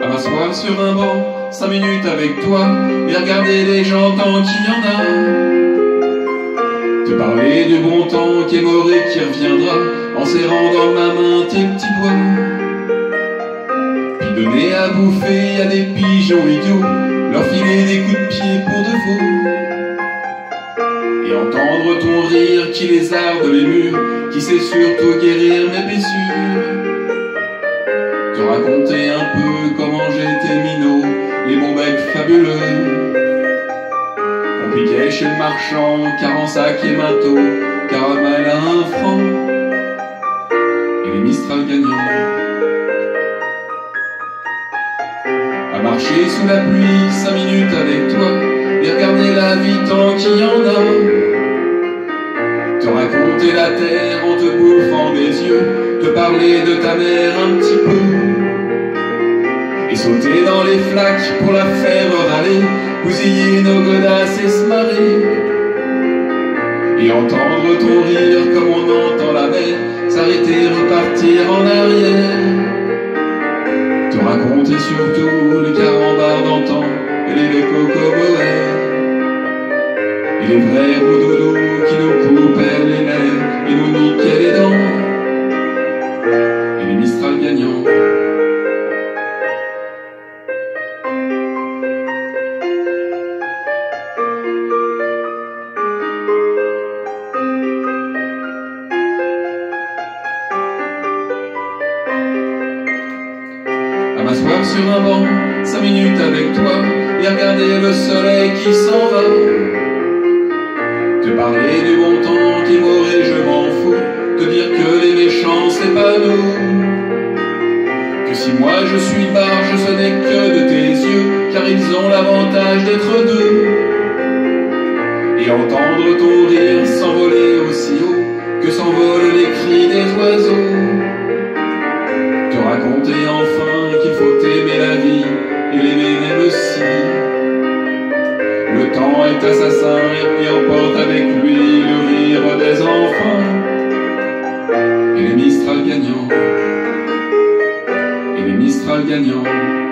M'asseoir sur un banc, cinq minutes avec toi, et regarder les gens tant qu'il y en a. Te parler du bon temps qui est mort et qui reviendra, en serrant dans ma main tes petits doigts. Donner à bouffer à des pigeons idiots, leur filer des coups de pied pour de faux. Et entendre ton rire qui les arde les murs, qui sait surtout guérir mes blessures. Te raconter un peu comment j'étais minot, les bons becs fabuleux. Piquait chez le marchand, car en sac et manteau, caramel à un franc, et les Mistral gagnants. Sous la pluie, cinq minutes avec toi, et regarder la vie tant qu'il y en a. Te raconter la terre en te bouffant des yeux, te parler de ta mère un petit peu. Et sauter dans les flaques pour la faire râler, bousiller nos godasses et se marrer. Et entendre ton rire comme on entend la mer, s'arrêter, repartir en arrière. Te raconter surtout les carambars d'antan et les cocoboères. Et les vrais roudoudous qui nous coupaient les lèvres et nous niquaient les dents. Et les Mistral gagnants. à m'asseoir sur un banc, cinq minutes avec toi, et regarder le soleil qui s'en va. Te parler du bon temps qui m'aurait, je m'en fous, te dire que les méchants c'est pas nous. Que si moi je suis barge, ce n'est que de tes yeux, car ils ont l'avantage d'être deux. Et entendre ton rire s'envoler aussi haut que s'envolent les cris des oiseaux assassin et emporte avec lui le rire des enfants. Et les Mistral gagnants. Et les Mistral gagnants